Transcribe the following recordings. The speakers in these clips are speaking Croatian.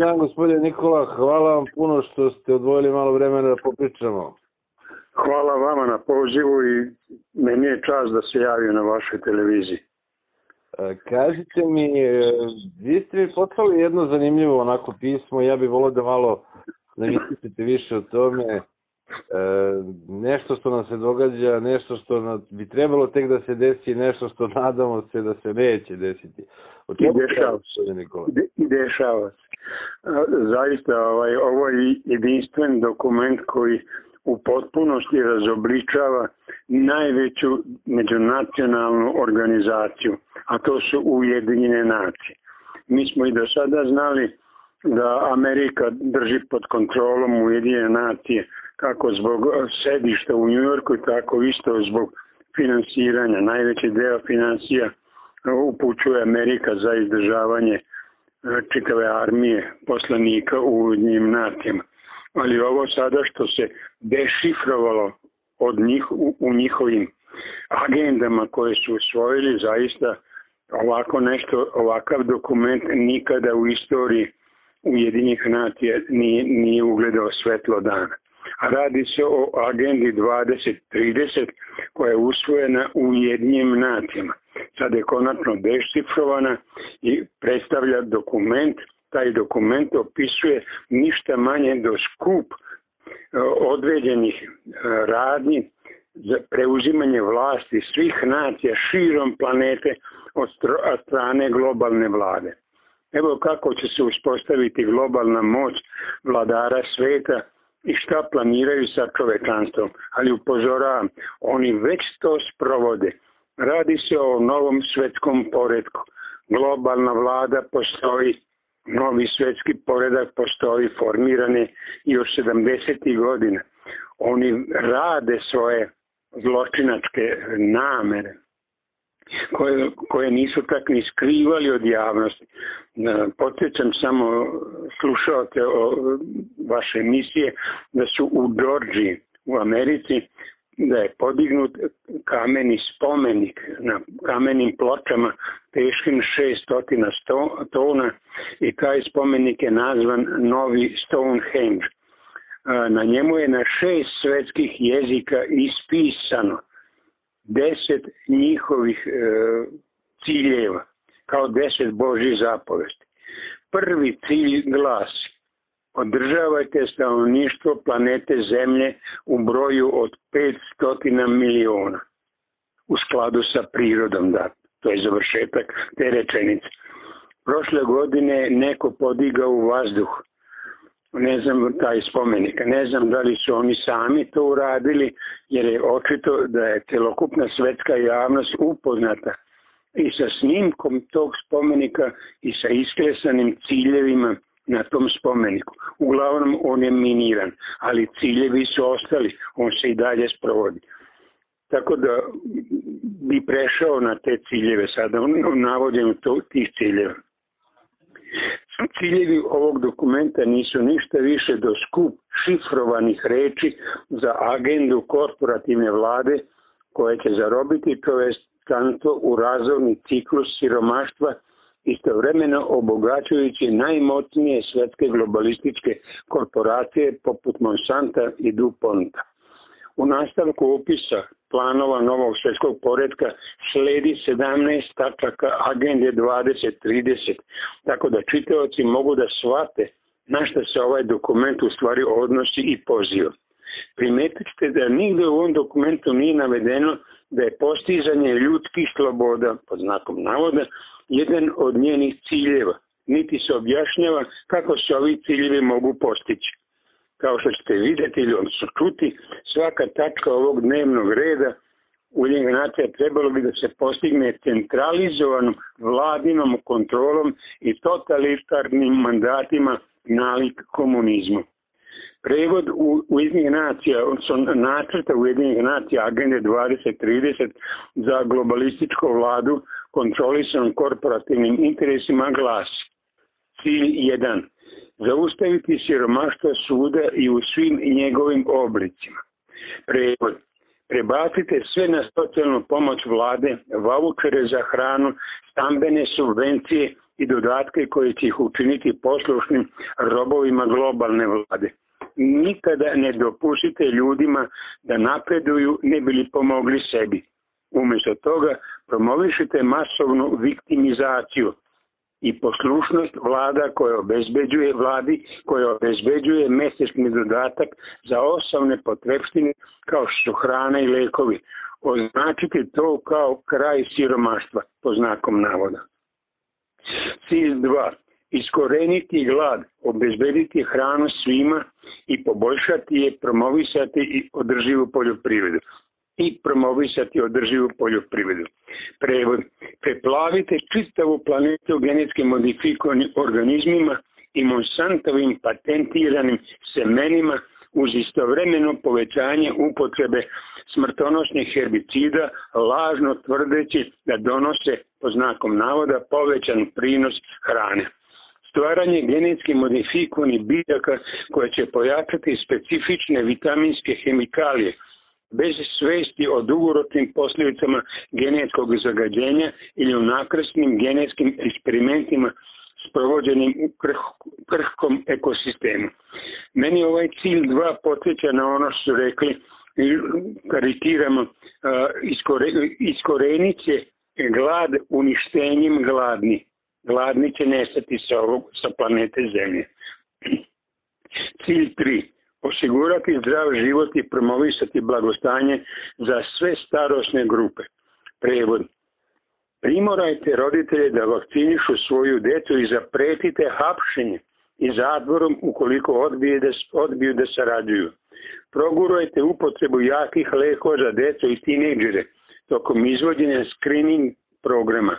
dan, gospodine Nikola. Hvala vam puno što ste odvojili malo vremena da popričamo. Hvala vama na pozivu i meni je čast da se javio na vašoj televiziji. E, kažite mi, e, vi ste mi poslali jedno zanimljivo onako pismo, ja bih volio da malo da mislite više o tome. E, nešto što nam se događa, nešto što bi trebalo tek da se desi, nešto što nadamo se da se neće desiti. I dešava se. I dešava se. Zaista ovaj, ovo je jedinstven dokument koji u potpunosti razobličava najveću međunacionalnu organizaciju, a to su Ujedinjene nacije. Mi smo i do sada znali da Amerika drži pod kontrolom Ujedinjene nacije kako zbog sedišta u Njujorku, tako isto zbog finansiranja. Najveći deo financija upućuje Amerika za izdržavanje e, čitave armije poslanika u njim nacijama. Ali ovo sada što se dešifrovalo od njih, u, u njihovim agendama koje su usvojili, zaista ovako nešto, ovakav dokument nikada u istoriji Ujedinjenih nacija nije, nije ugledao svetlo dana. Radi se o agendi 2030 koja je usvojena u Ujedinjenim nacijama. Sada je konačno dešifrovana i predstavlja dokument. Taj dokument opisuje ništa manje do skup e, određenih e, radnji za preuzimanje vlasti svih nacija širom planete od strane globalne vlade. Evo kako će se uspostaviti globalna moć vladara sveta i šta planiraju sa čovečanstvom. Ali upozoravam, oni već to sprovode. Radi se o novom svetskom poredku. Globalna vlada postoji, novi svetski poredak postoji, formirane još 70. godina. Oni rade svoje zločinačke namere koje, koje nisu tak ni skrivali od javnosti. Podsjećam samo slušalce o vaše emisije da su u Georgiji u Americi da je podignut kameni spomenik na kamenim pločama teškim 600 tona i taj spomenik je nazvan Novi Stonehenge. Na njemu je na šest svetskih jezika ispisano deset njihovih e, ciljeva, kao deset Božih zapovesti. Prvi cilj glasi, održavajte stanovništvo planete Zemlje u broju od 500 miliona u skladu sa prirodom, da, to je završetak te rečenice. Prošle godine neko podigao u vazduh ne znam taj spomenik, ne znam da li su oni sami to uradili, jer je očito da je celokupna svetska javnost upoznata i sa snimkom tog spomenika i sa isklesanim ciljevima na tom spomeniku. Uglavnom on je miniran, ali ciljevi su ostali, on se i dalje sprovodi. Tako da bi prešao na te ciljeve sada, navodim tih ciljeva. Ciljevi ovog dokumenta nisu ništa više do skup šifrovanih reči za agendu korporativne vlade koje će zarobiti čovečanstvo u razovni ciklus siromaštva istovremeno obogaćujući najmoćnije svetske globalističke korporacije poput Monsanta i DuPonta. U nastavku opisa planova novog svjetskog poredka sledi 17 tačaka agende 2030, tako da čitaoci mogu da shvate na što se ovaj dokument u stvari odnosi i poziva. Primetit ćete da nigde u ovom dokumentu nije navedeno da je postizanje ljudskih sloboda, pod znakom navoda, jedan od njenih ciljeva, niti se objašnjava kako se ovi ciljevi mogu postići. Kao što ćete vidjeti ili čuti, svaka tačka ovog dnevnog reda Ujedinjenih nacija trebalo bi da se postigne centralizovanom vladinom kontrolom i totalitarnim mandatima nalik komunizmu. Prevod u Ujedinjenih nacija, odnosno nacrta Ujedinjenih nacija agende 2030 za globalističku vladu kontrolisanom korporativnim interesima glasi. Cilj 1 zaustaviti siromaštvo suda i u svim njegovim oblicima. Prevod. Prebacite sve na socijalnu pomoć vlade, vaučere za hranu, stambene subvencije i dodatke koje će ih učiniti poslušnim robovima globalne vlade. Nikada ne dopustite ljudima da napreduju ne bili pomogli sebi. Umjesto toga promovišite masovnu viktimizaciju i poslušnost vlada koja obezbeđuje vladi koja obezbeđuje mjesečni dodatak za osnovne potrebštine kao što hrana i lekovi. Označite to kao kraj siromaštva po znakom navoda. Cilj 2. Iskoreniti glad, obezbediti hranu svima i poboljšati je, promovisati i održivu poljoprivredu i promovisati održivu poljoprivredu. Prevod. Preplavite čitavu planetu genetski modifikovanim organizmima i Monsantovim patentiranim semenima uz istovremeno povećanje upotrebe smrtonosnih herbicida, lažno tvrdeći da donose, po znakom navoda, povećan prinos hrane. Stvaranje genetski modifikovanih biljaka koje će pojačati specifične vitaminske hemikalije, bez svesti o dugoročnim posljedicama genetskog zagađenja ili u nakrsnim genetskim eksperimentima sprovođenim u krhkom ekosistemu. Meni ovaj cilj dva potreća na ono što su rekli, karikiramo, iskorenit će glad uništenjem gladni. Gladni će nestati sa, sa planete Zemlje. Cilj 3 osigurati zdrav život i promovisati blagostanje za sve starosne grupe. Prevod. Primorajte roditelje da vakcinišu svoju djecu i zapretite hapšenje i zadvorom ukoliko odbije odbiju da sarađuju. Progurajte upotrebu jakih lekova za djecu i tineđere tokom izvođenja screening programa.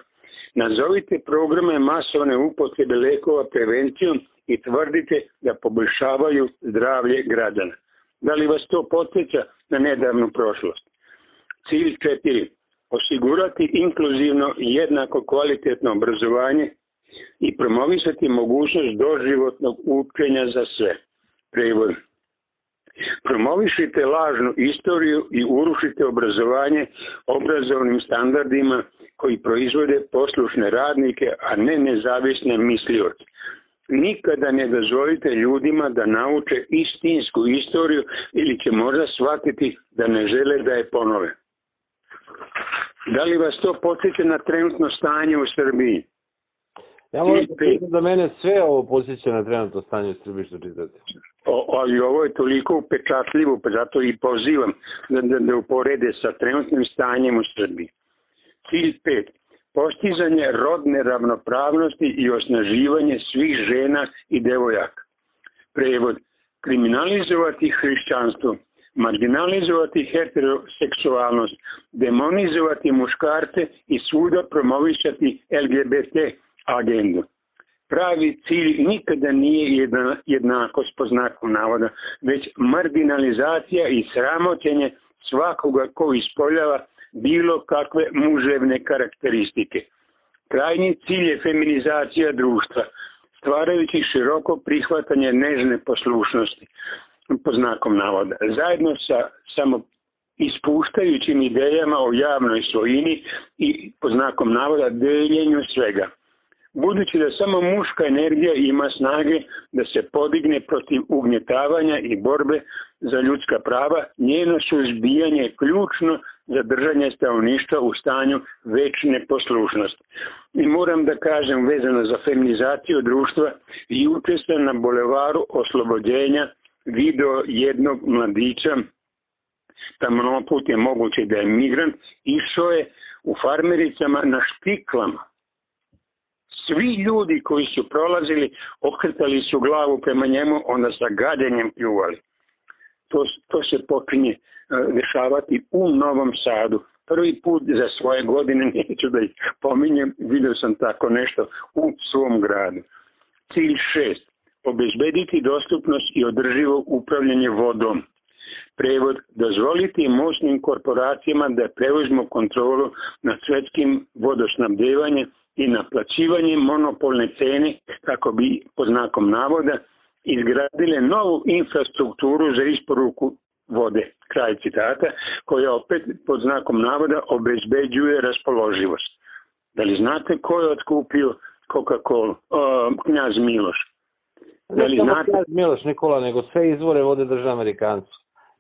Nazovite programe masovne upotrebe lekova prevencijom i tvrdite da poboljšavaju zdravlje građana. Da li vas to podsjeća na nedavnu prošlost? Cilj četiri. Osigurati inkluzivno i jednako kvalitetno obrazovanje i promovisati mogućnost doživotnog učenja za sve. Prevod. Promovišite lažnu istoriju i urušite obrazovanje obrazovnim standardima koji proizvode poslušne radnike, a ne nezavisne mislioce nikada ne dozvolite ljudima da nauče istinsku istoriju ili će možda shvatiti da ne žele da je ponove. Da li vas to podsjeća na trenutno stanje u Srbiji? Ja moram da da mene sve ovo posjeća na trenutno stanje u Srbiji što čitate. ali ovo je toliko upečatljivo, pa zato i pozivam da, da, da uporede sa trenutnim stanjem u Srbiji. Cilj 5 postizanje rodne ravnopravnosti i osnaživanje svih žena i devojaka. Prevod. Kriminalizovati hrišćanstvo, marginalizovati heteroseksualnost, demonizovati muškarce i svuda promovisati LGBT agendu. Pravi cilj nikada nije jednakost po znaku navoda, već marginalizacija i sramoćenje svakoga ko ispoljava bilo kakve muževne karakteristike. Krajnji cilj je feminizacija društva, stvarajući široko prihvatanje nežne poslušnosti, po znakom navoda, zajedno sa samo ispuštajućim idejama o javnoj svojini i po znakom navoda deljenju svega budući da samo muška energija ima snage da se podigne protiv ugnjetavanja i borbe za ljudska prava, njeno suzbijanje je ključno za držanje stanovništva u stanju večne poslušnosti. I moram da kažem vezano za feminizaciju društva i učestan na bolevaru oslobođenja video jednog mladića tamo put je moguće da je migrant, išao je u farmericama na štiklama svi ljudi koji su prolazili okretali su glavu prema njemu, onda sa gadenjem pljuvali. To, to se počinje uh, dešavati u Novom Sadu. Prvi put za svoje godine, neću da ih pominjem, vidio sam tako nešto u svom gradu. Cilj šest. Obezbediti dostupnost i održivo upravljanje vodom. Prevod, dozvoliti moćnim korporacijama da preuzmu kontrolu nad svetskim vodosnabdevanjem i naplaćivanje monopolne cene kako bi pod znakom navoda izgradile novu infrastrukturu za isporuku vode, kraj citata, koja opet pod znakom navoda obezbeđuje raspoloživost. Da li znate ko je otkupio Coca-Cola, knjaz Miloš. Ne samo knjaz Miloš Nikola, nego sve izvore vode drža Amerikanci.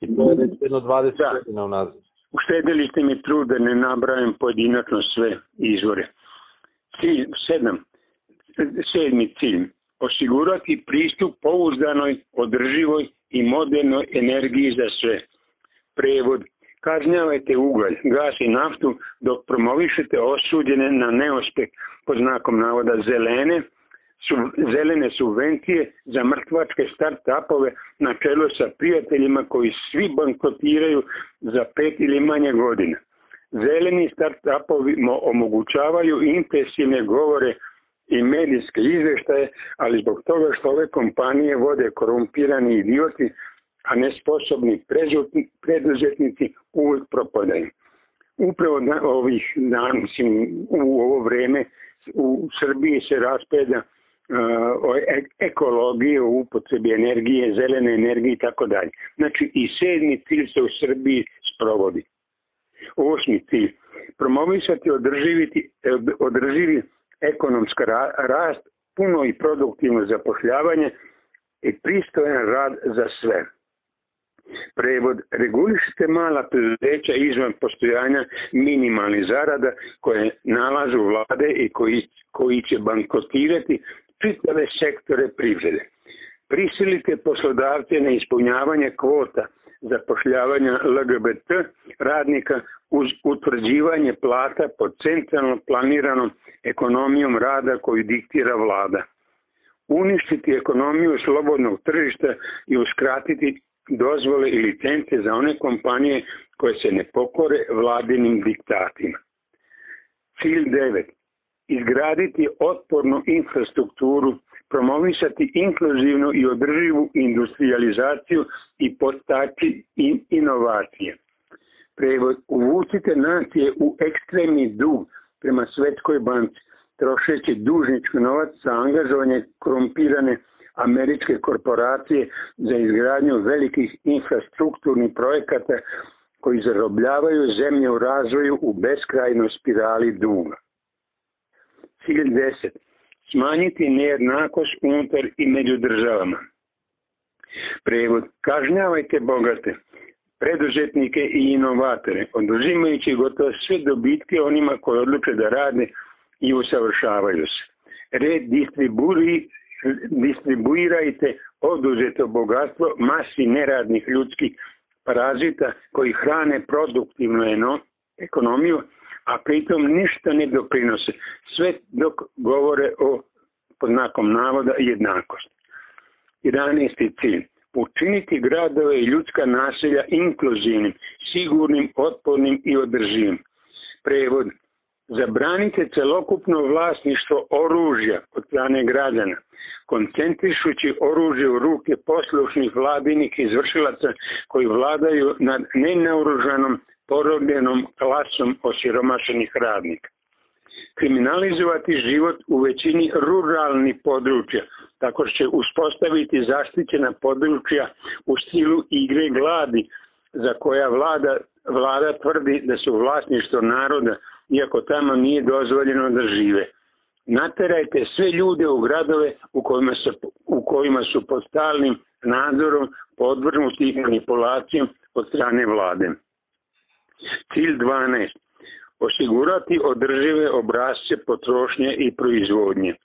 I to je jedno 20 da. godina unazad. Uštedili ste mi trud da ne nabrajam pojedinačno sve izvore. Cilj, sedam, sedmi cilj, osigurati pristup pouzdanoj, održivoj i modernoj energiji za sve. Prevod, kažnjavajte ugalj, gas i naftu dok promovišete osuđene na neuspeh pod znakom navoda zelene, su, zelene subvencije za mrtvačke start-upove na čelu sa prijateljima koji svi bankrotiraju za pet ili manje godina. Zeleni start-upovi omogućavaju impresivne govore i medijske izveštaje, ali zbog toga što ove kompanije vode korumpirani idioti, a nesposobni preduzetnici uvijek propadaju. Upravo na ovih u ovo vreme u Srbiji se raspeda o e, ekologiji, o upotrebi energije, zelene energije i tako dalje. Znači i sedmi cilj se u Srbiji sprovodi. Osmi cilj, promovisati održivi ekonomski rast, puno i produktivno zapošljavanje i pristojan rad za sve. Prevod, regulišite mala preduzeća izvan postojanja minimalnih zarada koje nalažu vlade i koji, koji će bankrotirati čitave sektore privrede. Prisilite poslodavce na ispunjavanje kvota zapošljavanja LGBT radnika uz utvrđivanje plata pod centralno planiranom ekonomijom rada koju diktira vlada. Uništiti ekonomiju slobodnog tržišta i uskratiti dozvole i licence za one kompanije koje se ne pokore vladinim diktatima. Cilj 9 izgraditi otpornu infrastrukturu, promovisati inkluzivnu i održivu industrializaciju i postaći inovacije. Prevod, uvucite nacije u ekstremni dug prema Svetskoj banci, trošeći dužnički novac za angažovanje korumpirane američke korporacije za izgradnju velikih infrastrukturnih projekata koji zarobljavaju zemlje u razvoju u beskrajnoj spirali duga. Cilj 10. Smanjiti nejednakost unutar i među državama. Prevod. Kažnjavajte bogate, preduzetnike i inovatore, oduzimajući gotovo sve dobitke onima koji odluče da rade i usavršavaju se. Red distribuirajte oduzeto bogatstvo masi neradnih ljudskih parazita koji hrane produktivnu ekonomiju a pritom ništa ne doprinose, sve dok govore o pod znakom navoda jednakost. 11. cilj. Učiniti gradove i ljudska naselja inkluzivnim, sigurnim, otpornim i održivim. Prevod. Zabranite celokupno vlasništvo oružja od strane građana, koncentrišući oružje u ruke poslušnih vladinih izvršilaca koji vladaju nad nenaoružanom porobljenom klasom osiromašenih radnika. Kriminalizovati život u većini ruralnih područja, tako će uspostaviti zaštićena područja u stilu igre gladi, za koja vlada, vlada tvrdi da su vlasništvo naroda, iako tamo nije dozvoljeno da žive. Naterajte sve ljude u gradove u kojima su, u kojima su pod stalnim nadzorom podvrnuti manipulacijom od strane vlade. Cilj 12. Osigurati održive obrazce potrošnje i proizvodnje.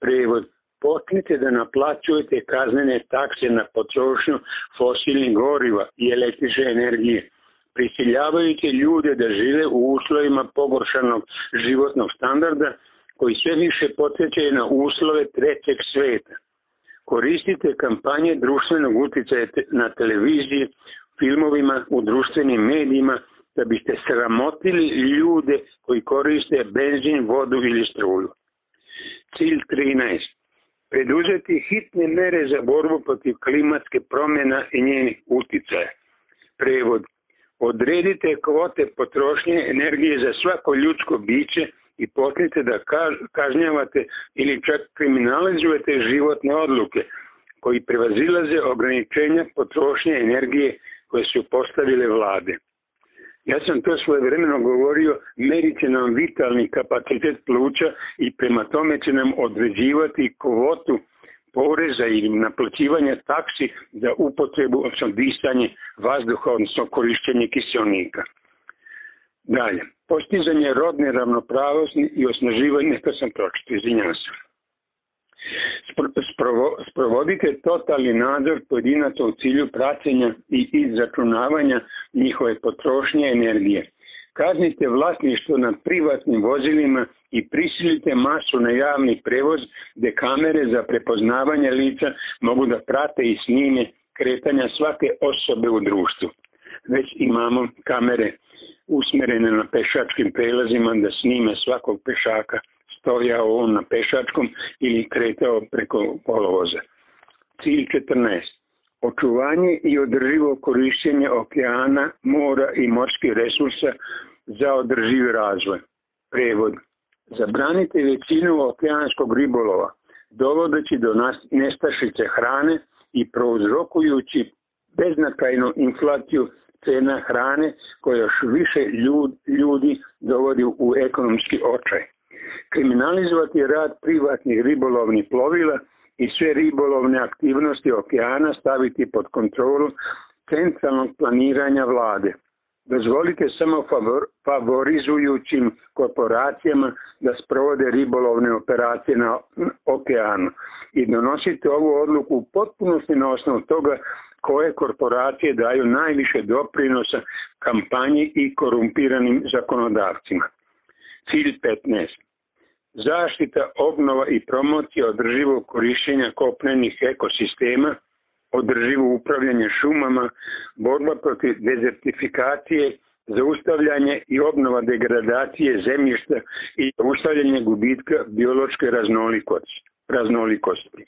Prevod. Počnite da naplaćujete kaznene takse na potrošnju fosilnih goriva i električne energije, prisiljavajući ljude da žive u uslovima pogoršanog životnog standarda koji sve više potrećaju na uslove trećeg sveta. Koristite kampanje društvenog utjecaja na televiziji, filmovima, u društvenim medijima da biste sramotili ljude koji koriste benzin, vodu ili struju. Cilj 13. Preduzeti hitne mere za borbu protiv klimatske promjena i njenih utjecaja. Prevod. Odredite kvote potrošnje energije za svako ljudsko biće i počnite da kažnjavate ili čak kriminalizujete životne odluke koji prevazilaze ograničenja potrošnje energije koje su postavile vlade. Ja sam to svoje vremeno govorio, merit će nam vitalni kapacitet pluća i prema tome će nam određivati kvotu poreza ili naplaćivanja taksi za upotrebu, odnosno disanje vazduha, odnosno korištenje kiselnika. Dalje, postizanje rodne ravnopravnosti i osnaživanje, to sam pročito, izvinjavam se. Sprovodite totalni nadzor pojedinaca u cilju praćenja i izračunavanja njihove potrošnje energije. Kaznite vlasništvo nad privatnim vozilima i prisilite masu na javni prevoz gdje kamere za prepoznavanje lica mogu da prate i snime kretanja svake osobe u društvu. Već imamo kamere usmjerene na pešačkim prelazima da snime svakog pešaka stojao on na pešačkom ili kretao preko polovoza. Cilj 14. Očuvanje i održivo korištenje okeana, mora i morskih resursa za održivi razvoj. Prevod. Zabranite većinu okeanskog ribolova, dovodeći do nestašice hrane i prouzrokujući beznačajnu inflaciju cena hrane koja još više ljudi dovodi u ekonomski očaj kriminalizovati rad privatnih ribolovnih plovila i sve ribolovne aktivnosti okeana staviti pod kontrolu centralnog planiranja vlade. Dozvolite samo favorizujućim korporacijama da sprovode ribolovne operacije na okeanu i donosite ovu odluku u potpunosti na osnovu toga koje korporacije daju najviše doprinosa kampanji i korumpiranim zakonodavcima. Cilj 15 zaštita, obnova i promocija održivog korištenja kopnenih ekosistema, održivo upravljanje šumama, borba protiv dezertifikacije, zaustavljanje i obnova degradacije zemljišta i zaustavljanje gubitka biološke raznolikosti.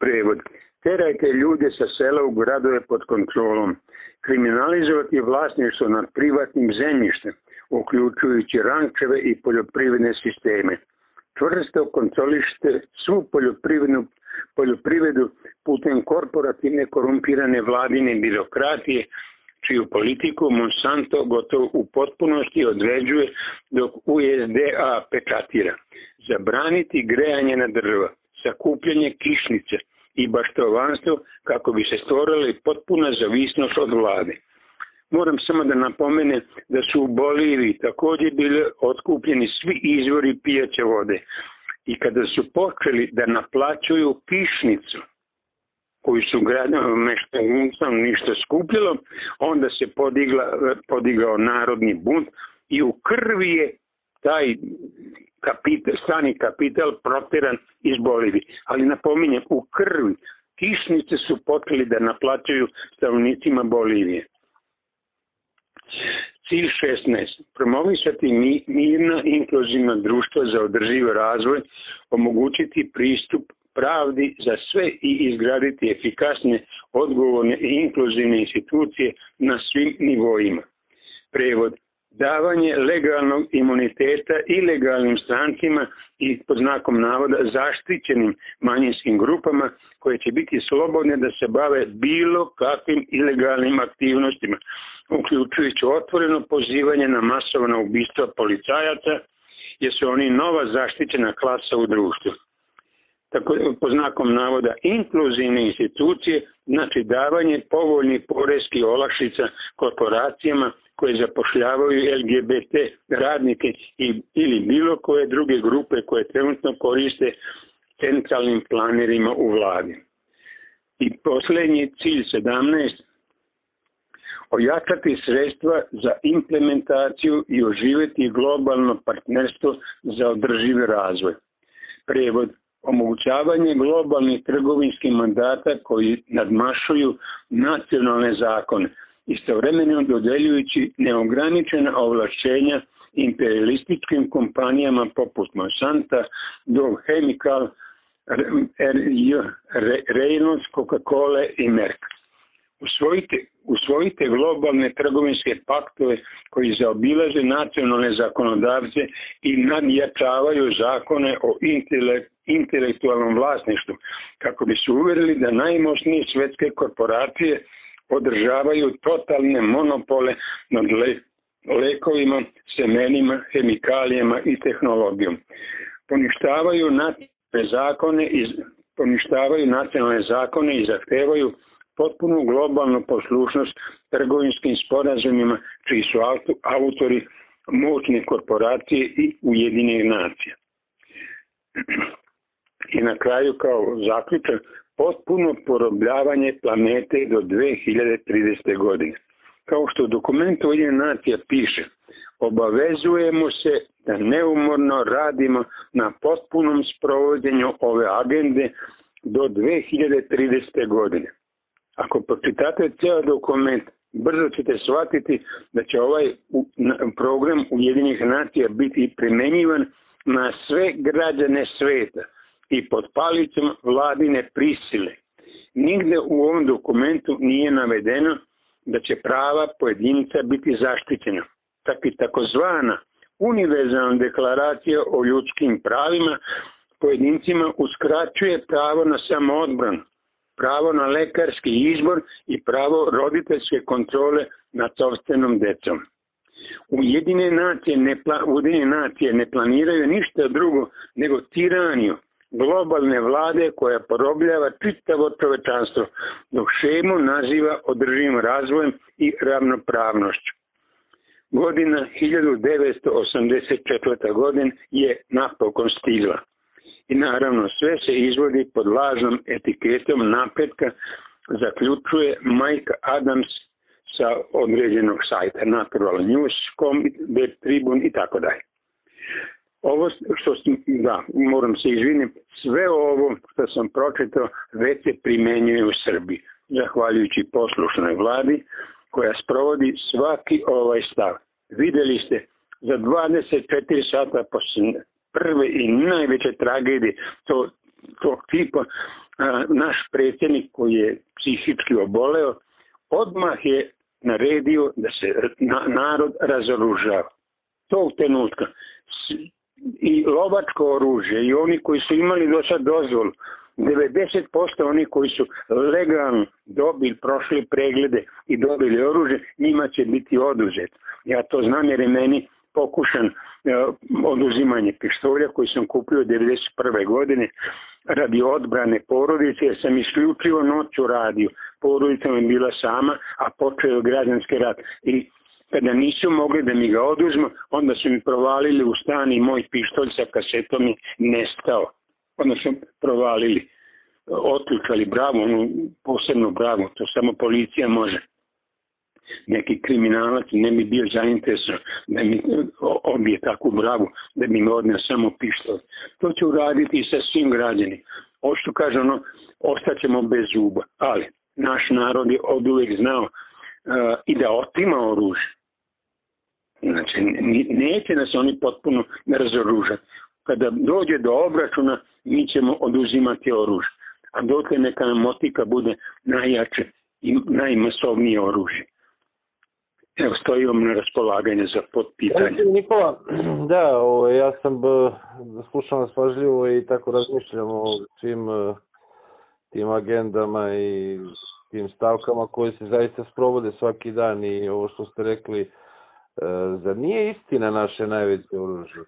Prevod. Terajte ljude sa sela u gradove pod kontrolom. Kriminalizovati vlasništvo nad privatnim zemljištem uključujući rančeve i poljoprivredne sisteme. Čvrsto kontrolište svu poljoprivrednu poljoprivredu putem korporativne korumpirane vladine birokratije, čiju politiku Monsanto gotovo u potpunosti određuje dok USDA pečatira. Zabraniti grejanje na drva, sakupljanje kišnice i baštovanstvo kako bi se stvorila potpuna zavisnost od vlade. Moram samo da napomene da su u Boliviji također bili otkupljeni svi izvori pijaće vode. I kada su počeli da naplaćuju kišnicu koju su nešto ništa skupljilo, onda se podigla, podigao narodni bunt i u krvi je taj kapital, stani kapital proteran iz Bolivije. Ali napominjem, u krvi kišnice su počeli da naplaćuju stanovnicima Bolivije. Cilj 16. Promovisati mirna inkluzivna društva za održiv razvoj, omogućiti pristup pravdi za sve i izgraditi efikasne, odgovorne i inkluzivne institucije na svim nivoima. Prevod davanje legalnog imuniteta ilegalnim strancima i pod znakom navoda zaštićenim manjinskim grupama koje će biti slobodne da se bave bilo kakvim ilegalnim aktivnostima, uključujući otvoreno pozivanje na masovno ubistva policajaca, jer su oni nova zaštićena klasa u društvu. Tako, po znakom navoda inkluzivne institucije, znači davanje povoljnih porezkih olakšica korporacijama koje zapošljavaju LGBT radnike ili bilo koje druge grupe koje trenutno koriste centralnim planerima u vladi. I posljednji cilj 17 ojačati sredstva za implementaciju i oživjeti globalno partnerstvo za održivi razvoj. Prijevod omogućavanje globalnih trgovinskih mandata koji nadmašuju nacionalne zakone, istovremeno dodeljujući neograničena ovlašćenja imperialističkim kompanijama poput Monsanta, Dow Chemical, Reynolds, Coca-Cola i Merck. Usvojite, usvojite globalne trgovinske paktove koji zaobilaze nacionalne zakonodavce i nadjačavaju zakone o intelektualnom vlasništvu kako bi se uvjerili da najmoćnije svetske korporacije održavaju totalne monopole nad lekovima, semenima, hemikalijama i tehnologijom. Poništavaju zakone i poništavaju nacionalne zakone i zahtevaju potpunu globalnu poslušnost trgovinskim sporazumima čiji su autori moćne korporacije i ujedinjenih nacija. I na kraju kao zaključak potpuno porobljavanje planete do 2030. godine. Kao što u dokumentu nacija piše, obavezujemo se da neumorno radimo na potpunom sprovođenju ove agende do 2030. godine. Ako pročitate cijel dokument, brzo ćete shvatiti da će ovaj program Ujedinjenih nacija biti primenjivan na sve građane sveta i pod palicom vladine prisile. Nigde u ovom dokumentu nije navedeno da će prava pojedinca biti zaštićena. Tako i takozvana univerzalna deklaracija o ljudskim pravima pojedincima uskraćuje pravo na samoodbranu, pravo na lekarski izbor i pravo roditeljske kontrole nad sobstvenom decom. Ujedine nacije ne, nacije ne planiraju ništa drugo nego tiraniju globalne vlade koja porobljava čitavo čovečanstvo, dok šemu naziva održivim razvojem i ravnopravnošću. Godina 1984. godin je napokon stigla. I naravno sve se izvodi pod lažnom etiketom napretka, zaključuje Mike Adams sa određenog sajta Natural News.com, Web Tribun i tako dalje. Ovo što da, moram se izvinim, sve ovo što sam pročitao već se primjenjuje u Srbiji, zahvaljujući poslušnoj vladi koja sprovodi svaki ovaj stav. Vidjeli ste, za 24 sata poslije prve i najveće tragedije to, tog tipa, naš predsjednik koji je psihički oboleo, odmah je naredio da se narod razoružava. Tog trenutka i lovačko oružje i oni koji su imali do sad dozvolu, 90% oni koji su legalno dobili, prošli preglede i dobili oružje, njima će biti oduzet. Ja to znam jer je meni pokušan e, oduzimanje pištolja koji sam kupio 1991. godine radi odbrane porodice jer sam isključivo noću radio. Porodica mi bila sama, a počeo je građanski rat. I kada nisu mogli da mi ga oduzmu, onda su mi provalili u stan i moj pištolj sa kasetom je nestao. Onda su provalili, otključali bravu, posebno bravu, to samo policija može. Neki kriminalac ne bi bio zainteresovan da mi obije takvu bravu, da bi mi odnio samo pištolj. To će uraditi i sa svim građanima. Ovo što kaže ono, ostaćemo bez zuba, ali naš narod je od uvijek znao i da otima oružje Znači, neće nas oni potpuno razoružati. Kada dođe do obračuna, mi ćemo oduzimati oružje. A dotle neka nam motika bude najjače i najmasovnije oružje. Evo, stojim vam na raspolaganje za potpitanje. Nikola, da, ja sam slušao vas pažljivo i tako razmišljam o svim e, tim agendama i tim stavkama koje se zaista sprovode svaki dan i ovo što ste rekli, zar nije istina naše najveće oružje?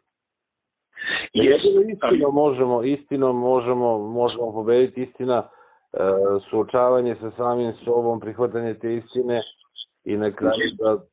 Istinom možemo, istinom možemo, možemo pobediti istina, e, suočavanje sa samim sobom, prihvatanje te istine i na kraju da...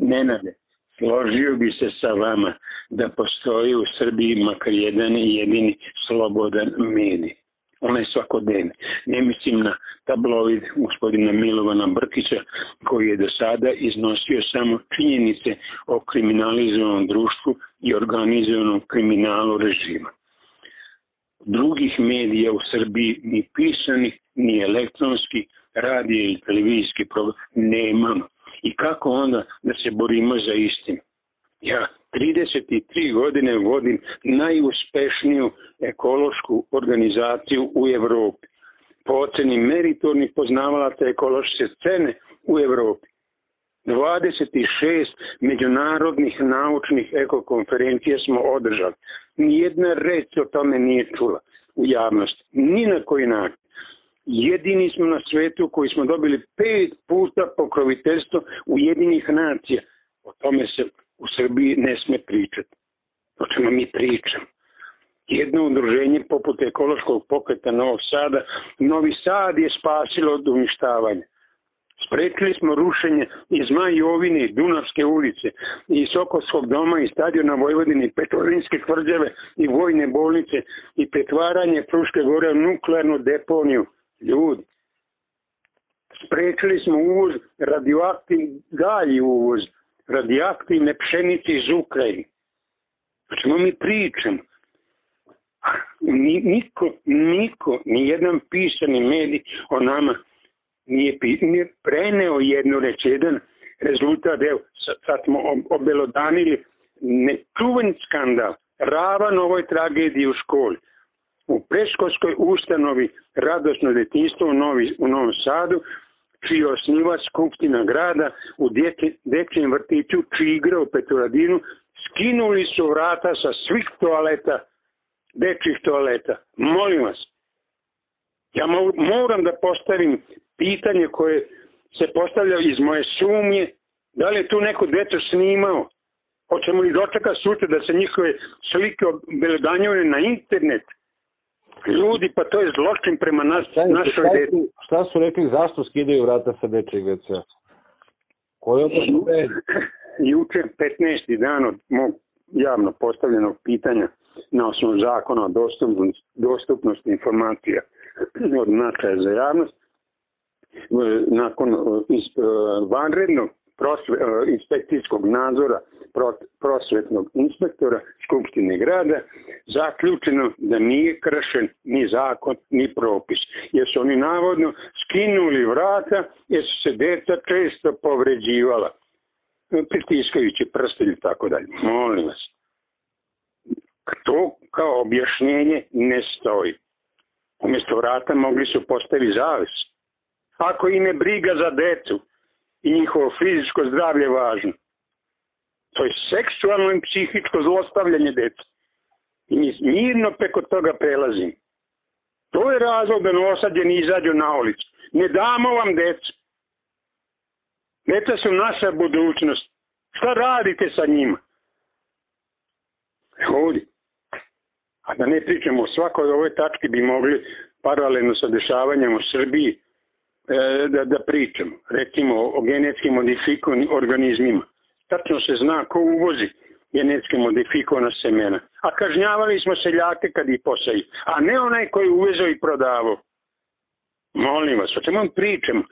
Nenade, složio bi se sa vama da postoji u Srbiji makar jedan i jedini slobodan medij onaj svakodnevni. Ne mislim na tabloid gospodina Milovana Brkića koji je do sada iznosio samo činjenice o kriminalizovanom društvu i organizovanom kriminalu režima. Drugih medija u Srbiji ni pisanih, ni elektronski, radije i televizijski program nemamo. I kako onda da se borimo za istinu? Ja 33 godine vodim najuspešniju ekološku organizaciju u Europi. Po oceni meritornih poznavalaca ekološke scene u Europi. 26 međunarodnih naučnih ekokonferencija smo održali. Nijedna reč o tome nije čula u javnosti. Ni na koji način. jedini smo na svetu koji smo dobili pet puta pokroviteljstvo Ujedinih nacija. O tome se u Srbiji ne sme pričati. O čemu mi pričamo. Jedno udruženje poput ekološkog pokreta Novog Sada, Novi Sad je spasilo od uništavanja. Sprečili smo rušenje i Zmajovine, Dunavske ulice, i Sokolskog doma, i stadiona Vojvodine, Petrovinske tvrđave, i vojne bolnice, i pretvaranje Pruške gore u nuklearnu deponiju. Ljudi, sprečili smo uvoz radioaktivni, dalji uvoz radioaktivne pšenice iz Ukrajine. O čemu mi pričamo? Niko, niko, ni jedan pisani medij o nama nije, nije preneo jednu reč, jedan rezultat, evo, sad smo obelodanili nečuven skandal, ravan ovoj tragediji u školi. U preškolskoj ustanovi Radosno detinstvo u Novom Sadu, čiji osnivač Skupština grada u dječjem vrtiću Čigra u Petroradinu, skinuli su vrata sa svih toaleta, dečjih toaleta. Molim vas, ja moram da postavim pitanje koje se postavlja iz moje sumnje, da li je tu neko djeto snimao, hoćemo li dočeka sutra da se njihove slike obelodanjuju na internet, Ljudi, pa to je zločin prema nas, šta, našoj deti. Šta su rekli, zašto skidaju vrata sa dečeg WC? Koje je Juče 15. dan od mog javno postavljenog pitanja na osnovu zakona o dostupnosti, dostupnosti informacija od značaja za javnost, nakon vanrednog inspekcijskog nadzora prosvetnog inspektora Skupštine grada zaključeno da nije kršen ni zakon ni propis. Jer su oni navodno skinuli vrata jer su se deca često povređivala pritiskajući prste ili tako dalje. Molim vas. To kao objašnjenje ne stoji. Umjesto vrata mogli su postaviti zavis. Ako im je briga za decu i njihovo fizičko zdravlje važno, to je seksualno i psihičko zlostavljanje djeca. I mirno preko toga prelazim. To je razlog da nosađeni izađu na ulicu. Ne damo vam djecu. Djeca su naša budućnost. Šta radite sa njima? Ovdje. A da ne pričamo o svakoj ovoj tački bi mogli paralelno sa dešavanjem u Srbiji e, da, pričamo. Recimo o genetski modifikovanim organizmima tačno se zna ko uvozi genetski modifikovana semena. A kažnjavali smo seljake kad ih posaju, a ne onaj koji uvezo i prodavao. Molim vas, o čemu pričamo?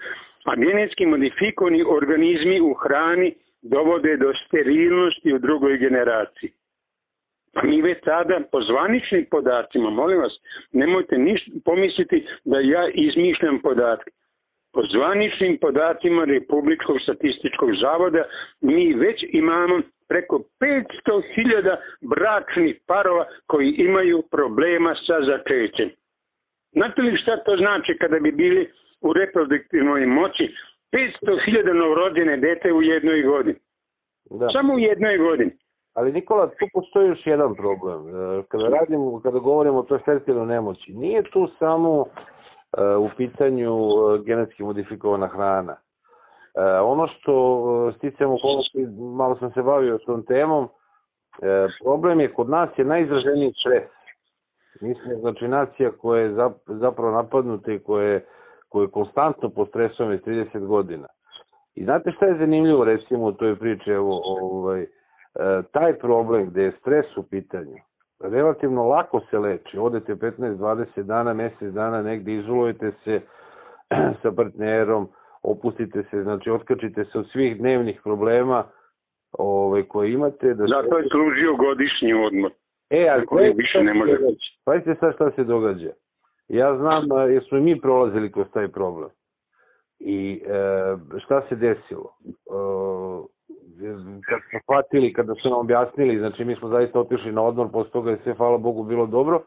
A genetski modifikovani organizmi u hrani dovode do sterilnosti u drugoj generaciji. Pa mi već tada po zvaničnim podacima, molim vas, nemojte pomisliti da ja izmišljam podatke. Po zvaničnim podacima Republičkog statističkog zavoda mi već imamo preko 500.000 bračnih parova koji imaju problema sa začećem. Znate li šta to znači kada bi bili u reproduktivnoj moći 500.000 novorođene dete u jednoj godini? Da. Samo u jednoj godini. Ali Nikola, tu postoji još jedan problem. E, kada radimo, kada govorimo o toj fertilnoj nemoći, nije tu samo u pitanju e, genetski modifikovana hrana. E, ono što e, sticam okolnosti, malo sam se bavio tom temom, problem je kod nas je najizraženiji stres. Mi smo znači nacija koja je zapravo napadnuta i koja je, koja konstantno pod stresom 30 godina. I znate šta je zanimljivo recimo u toj priči, evo, ovaj, taj problem gde je stres u pitanju, relativno lako se leči. Odete 15-20 dana, mjesec dana, negdje izolujete se sa partnerom, opustite se, znači otkačite se od svih dnevnih problema ovaj, koje imate. Da Zato je služio godišnji odmor. E, ali koji više ne može reći. Pazite sad šta se događa. Ja znam jer smo mi prolazili kroz taj problem. I e, šta se desilo? E, kad smo shvatili, kada su nam objasnili, znači mi smo zaista otišli na odmor, posle toga je sve, hvala Bogu, bilo dobro.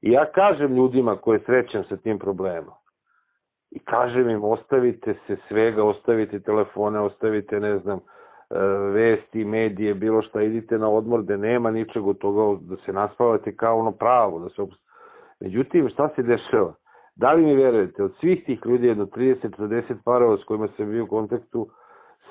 I ja kažem ljudima koje srećem sa tim problemom, i kažem im ostavite se svega, ostavite telefone, ostavite ne znam, e, vesti, medije, bilo šta, idite na odmor gde nema ničeg od toga, da se naspavate kao ono pravo, da se Međutim, šta se dešava? Da li mi verujete, od svih tih ljudi, jedno 30-40 parova s kojima sam bio u kontaktu,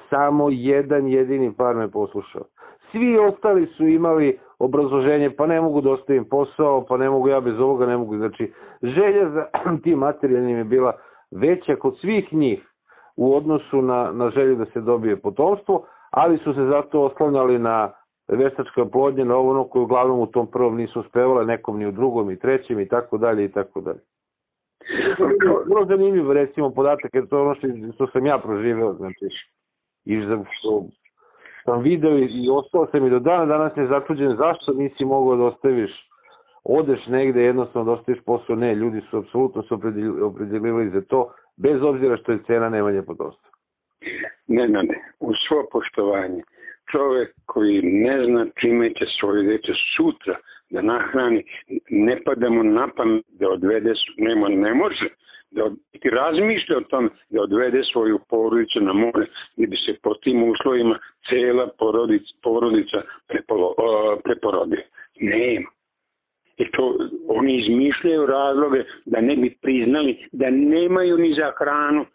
samo jedan jedini par me poslušao. Svi ostali su imali obrazloženje, pa ne mogu da ostavim posao, pa ne mogu ja bez ovoga, ne mogu. Znači, želja za tim materijalnim je bila veća kod svih njih u odnosu na, na želju da se dobije potomstvo, ali su se zato oslanjali na veštačka plodnja, na ovo ono koje uglavnom u tom prvom nisu uspevale, nekom ni u drugom i trećem i tako dalje i tako dalje. Vrlo zanimljivo recimo podatak, jer to je ono što, što sam ja proživeo, znači, i što sam video i ostao sam i do dana danas je začuđen zašto nisi mogao da ostaviš odeš negde, jednostavno da ostaviš posao, ne, ljudi su apsolutno se opredelili za to, bez obzira što je cena nemanje podosta. Ne, ne, ne, u svo poštovanje, čovjek koji ne zna čime će svoje djece sutra da nahrani, ne pada mu na pamet da odvede, nema, ne može, da razmišlja o tom da odvede svoju porodicu na more i bi se po tim uslovima cela porodica, porodica prepolo, preporodi. Nema. I oni izmišljaju razloge da ne bi priznali da nemaju ni za hranu,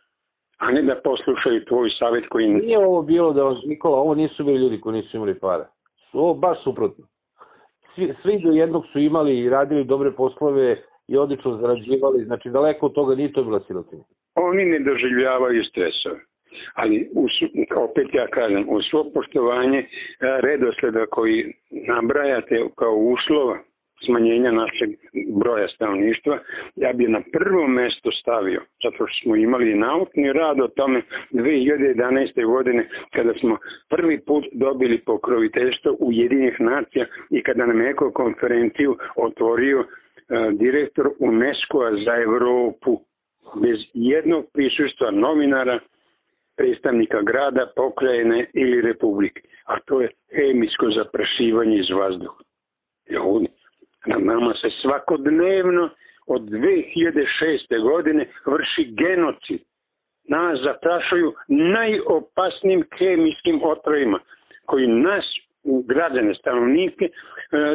a ne da poslušaju tvoj savjet koji... Nije ovo bilo da vas, Nikola, ovo nisu bili ljudi koji nisu imali para. Ovo baš suprotno. Svi, svi do jednog su imali i radili dobre poslove i odlično zarađivali, znači daleko od toga nije to bila sirotinja. Oni ne doživljavaju stresove. Ali opet ja kažem, u svo poštovanje redosleda koji nabrajate kao uslova smanjenja našeg broja stanovništva, ja bi na prvo mesto stavio, zato što smo imali naukni rad o tome 2011. godine kada smo prvi put dobili pokroviteljstvo Ujedinih nacija i kada nam je konferenciju otvorio E, direktor UNESCO-a za Europu bez jednog prisustva novinara, predstavnika grada, pokrajine ili republike. A to je hemijsko zaprašivanje iz vazduha. Ljudi, na nama se svakodnevno od 2006. godine vrši genocid. Nas zaprašuju najopasnijim kemijskim otrovima koji nas, građane, stanovnike e,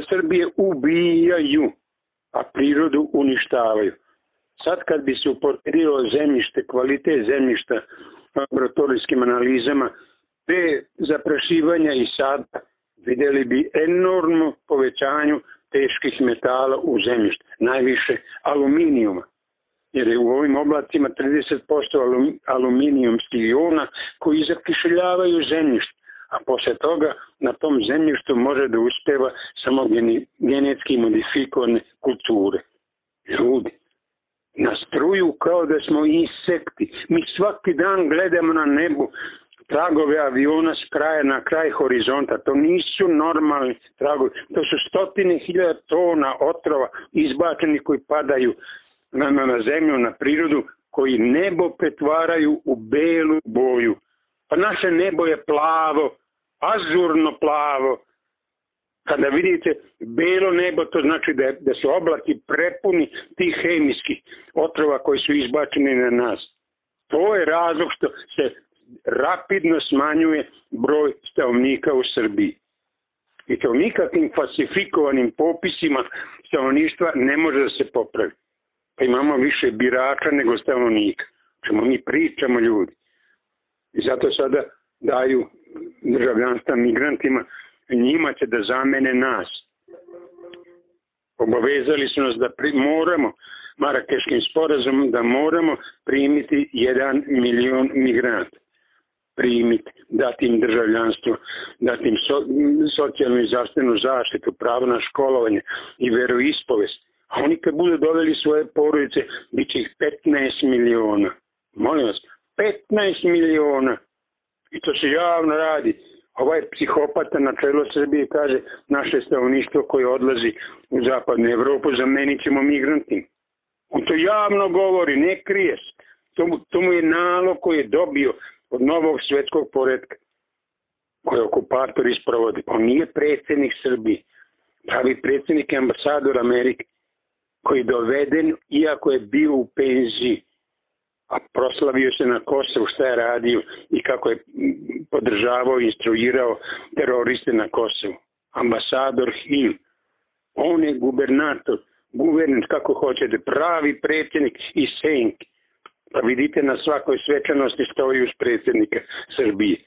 Srbije ubijaju a prirodu uništavaju. Sad kad bi se uporedilo zemljište, kvalitet zemljišta laboratorijskim analizama, te zaprašivanja i sada vidjeli bi enormno povećanju teških metala u zemljištu, najviše aluminijuma. Jer je u ovim oblacima 30% aluminijumskih iona koji zakišljavaju zemljište a posle toga na tom zemljištu može da uspeva samo genetski modifikovane kulture. Ljudi, nastruju kao da smo insekti. Mi svaki dan gledamo na nebu tragove aviona s kraja na kraj horizonta. To nisu normalni tragovi. To su stotine hiljada tona otrova izbačeni koji padaju na, na, zemlju, na prirodu, koji nebo pretvaraju u belu boju. Pa naše nebo je plavo, azurno plavo. Kada vidite belo nebo, to znači da su oblaki prepuni tih hemijskih otrova koji su izbačeni na nas. To je razlog što se rapidno smanjuje broj stanovnika u Srbiji. I to nikakvim falsifikovanim popisima stanovništva ne može da se popravi. Pa imamo više birača nego stanovnika. Čemu mi pričamo ljudi. I zato sada daju državljanstva migrantima, njima će da zamene nas. Obavezali su nas da moramo Marakeškim sporazumom da moramo primiti jedan milion migranta primiti, dati im državljanstvo, dati im so, socijalnu i zdravstvenu zaštitu, pravo na školovanje i veroispovest. A oni kad budu doveli svoje porodice, bit će ih 15 miliona. Molim vas, 15 miliona. I to se javno radi. Ovaj psihopata na čelo Srbije kaže naše stanovništvo koje odlazi u zapadnu Evropu zamenit ćemo migrantima. On to javno govori, ne krije se. To mu je nalog koji je dobio od novog svetskog poredka koje okupator isprovodi. On nije predsjednik Srbije, pravi predsjednik ambasador Amerike koji je doveden iako je bio u penziji a proslavio se na Kosovu šta je radio i kako je podržavao i instruirao teroriste na Kosovu. Ambasador Hill, on je gubernator guverner, kako hoćete, pravi predsjednik i senk. Pa vidite na svakoj svečanosti stoji uz predsjednika Srbije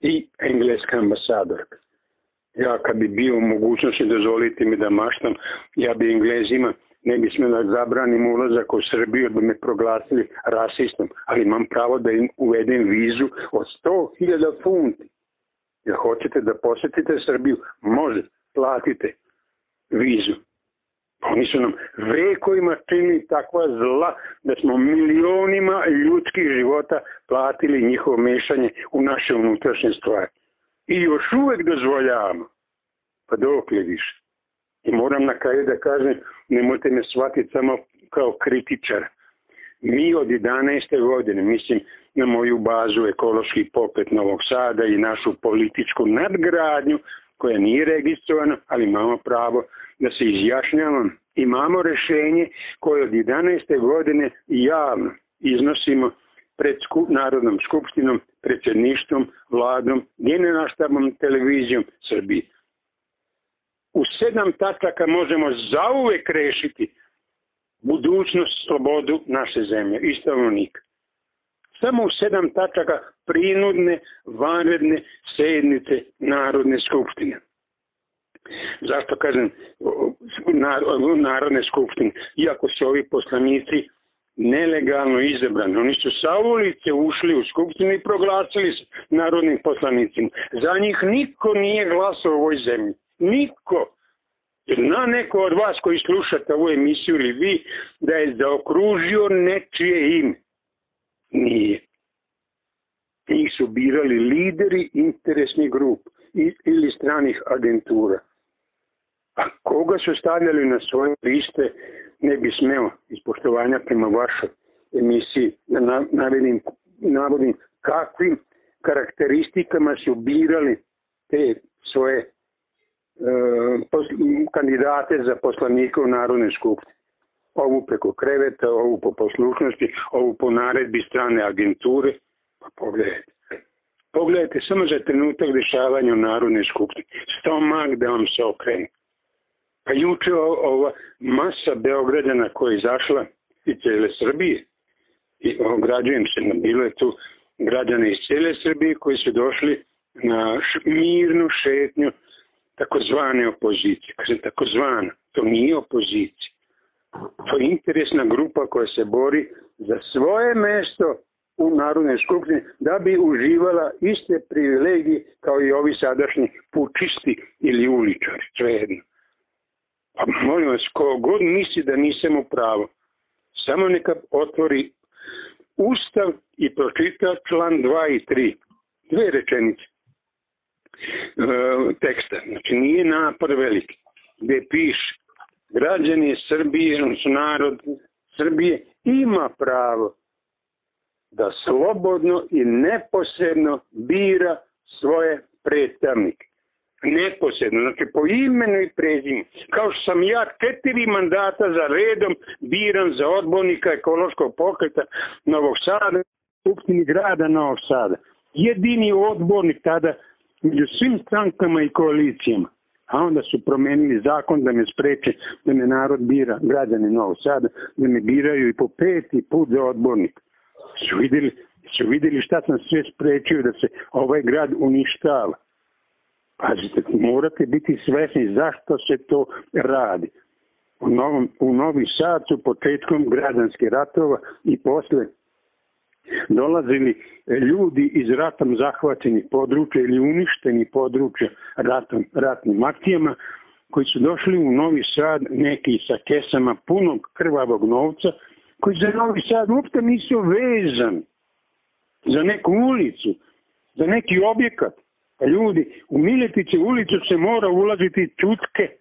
i engleska ambasadorka. Ja kad bi bio mogućnosti, dozvoliti mi da maštam, ja bi englezima ne bi smjela zabranim ulazak u Srbiju da me proglasili rasistom, ali imam pravo da im uvedem vizu od 100.000 funti. Ja hoćete da posjetite Srbiju, može, platite vizu. Oni su nam vekovima činili takva zla da smo milionima ljudskih života platili njihovo mešanje u naše unutrašnje stvari. I još uvijek dozvoljavamo. Pa dok li više? I moram na kraju da kažem, nemojte me shvatiti samo kao kritičar. Mi od 11. godine, mislim na moju bazu ekološki popet Novog Sada i našu političku nadgradnju, koja nije registrovana, ali imamo pravo da se izjašnjavamo. Imamo rješenje koje od 11. godine javno iznosimo pred Narodnom skupštinom, predsjedništvom, vladom, generalštabom, televizijom Srbije. U sedam tačaka možemo zauvek rešiti budućnost, slobodu naše zemlje i stanovnika. Samo u sedam tačaka prinudne, vanredne sednice Narodne skupštine. Zašto kažem Narodne skupštine? Iako su ovi poslanici nelegalno izabrani. Oni su sa ulice ušli u skupštinu i proglasili se narodnim poslanicima. Za njih niko nije glasao u ovoj zemlji. Niko. Zna neko od vas koji slušate ovu emisiju ili vi da je zaokružio nečije ime? Nije. Njih su birali lideri interesnih grup ili stranih agentura. A koga su stavljali na svoje liste ne bi smeo iz poštovanja prema vašoj emisiji da navedim, navodim kakvim karakteristikama su birali te svoje e, kandidate za poslanika u Narodnoj skupštini. Ovu preko kreveta, ovu po poslušnosti, ovu po naredbi strane agenture. Pa pogledajte. Pogledajte samo za trenutak dešavanja u Narodnoj skupštini. Stomak da vam se okrene. Pa juče ova masa Beograđana koja je izašla iz cijele Srbije i ograđujem se, bilo je tu građane iz cijele Srbije koji su došli na mirnu šetnju takozvane opozicije. Kažem takozvana, to nije opozicija. To je interesna grupa koja se bori za svoje mesto u Narodnoj skupštini da bi uživala iste privilegije kao i ovi sadašnji pučisti ili uličari, svejedno. Pa molim vas, ko god misli da nisam u pravu, samo neka otvori Ustav i pročita član 2 i 3. Dve rečenice e, teksta. Znači nije napad veliki. Gdje piše građani Srbije, odnosno narod Srbije ima pravo da slobodno i neposredno bira svoje predstavnike neposredno, znači po imenu i prezimenu. Kao što sam ja četiri mandata za redom biran za odbornika ekološkog pokreta Novog Sada, Skupštini grada Novog Sada. Jedini odbornik tada među svim strankama i koalicijama. A onda su promenili zakon da me spreče da me narod bira, građani Novog Sada, da me biraju i po peti put za odbornik. Su vidjeli, su vidjeli šta sam sve sprečio da se ovaj grad uništava. Pazite, morate biti svesni zašto se to radi. U, novom, u Novi Sad su početkom građanskih ratova i posle dolazili ljudi iz ratom zahvaćenih područja ili uništeni područja ratom, ratnim akcijama koji su došli u Novi Sad neki sa kesama punog krvavog novca koji za Novi Sad uopšte nisu vezani za neku ulicu, za neki objekat. Pa ljudi, u Miljetiće ulicu se mora ulaziti čutke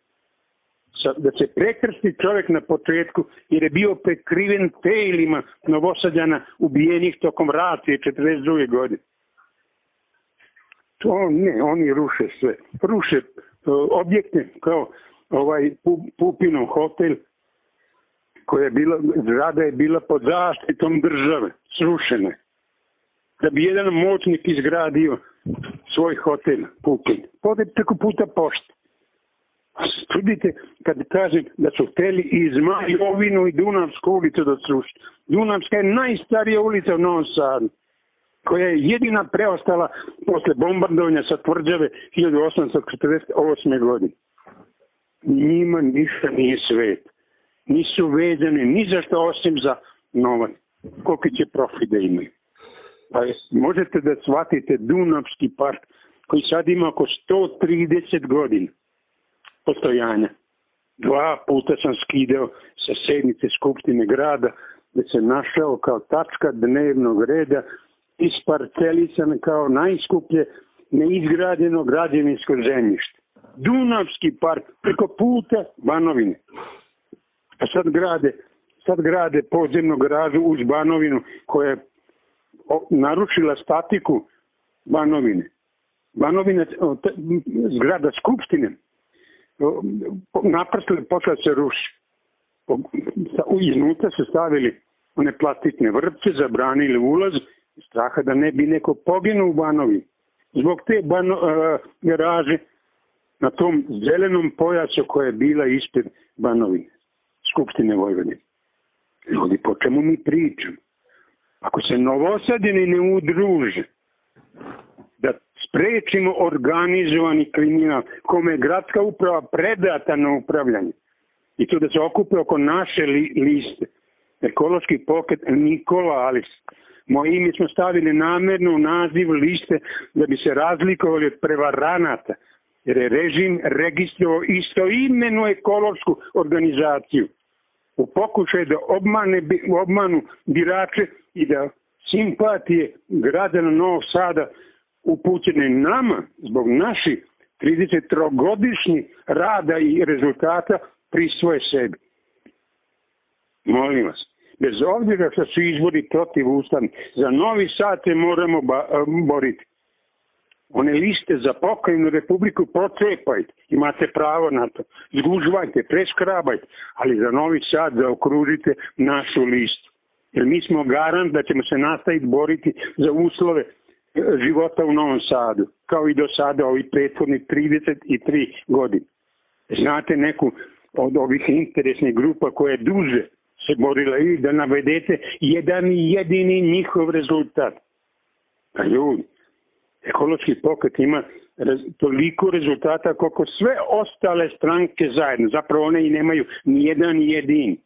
da se prekrsti čovjek na početku jer je bio prekriven pejlima novosadjana ubijenih tokom racije 42. godine. To ne, oni ruše sve. Ruše objekte kao ovaj Pupinov hotel koja je bila, zgrada je bila pod zaštitom države, srušena. Da bi jedan moćnik izgradio svoj hotel Pukin. Ode preko puta pošte. Čudite kad kažem da su hteli i Zmajovinu i Dunavsku ulicu da sruši. Dunavska je najstarija ulica u Novom Sadu koja je jedina preostala posle bombardovanja sa tvrđave 1848. godine. Njima ništa nije svet. Nisu vezani ni za što osim za novac. Koliki će profit da imaju. Pa možete da shvatite Dunavski park koji sad ima oko 130 godina postojanja. Dva puta sam skidao sa sednice Skupštine grada da se našao kao tačka dnevnog reda isparcelisan kao najskuplje neizgrađeno građevinsko zemljište. Dunavski park, preko puta Banovine. A sad grade, sad grade podzemnu garažu uz Banovinu koja je narušila statiku Banovine. Banovine, zgrada Skupštine, naprsto počela se ruši. Iznutra se stavili one plastične vrpce, zabranili ulaz, straha da ne bi neko poginuo u Banovi. Zbog te bano, garaže na tom zelenom pojasu koja je bila ispred Banovi, Skupštine Vojvodine. Ljudi, po čemu mi pričamo? Ako se novosadjeni ne udruže, da sprečimo organizovani kriminal, kome je gradska uprava predata na upravljanje, i to da se okupe oko naše li, liste, ekološki poket Nikola Alis, moje ime smo stavili namerno u naziv liste da bi se razlikovali od prevaranata, jer je režim registrovao istoimenu ekološku organizaciju. U pokušaju da obmane, obmanu birače i da simpatije građana Novog Sada upućene nama zbog naših 33-godišnjih rada i rezultata prisvoje sebi. Molim vas, bez obzira što su izbori protiv ustavni, za novi sate moramo boriti. One liste za pokrajinu republiku potrepajte, imate pravo na to. Zgužvajte, preskrabajte, ali za novi sad zaokružite našu listu. Jer mi smo garant da ćemo se nastaviti boriti za uslove života u Novom Sadu, kao i do sada ovih prethodnih 33 godine. Znate neku od ovih interesnih grupa koja je duže se borila i da navedete jedan jedini njihov rezultat. Pa ljudi, ekološki pokret ima toliko rezultata koliko sve ostale stranke zajedno. Zapravo one i nemaju ni jedan jedin.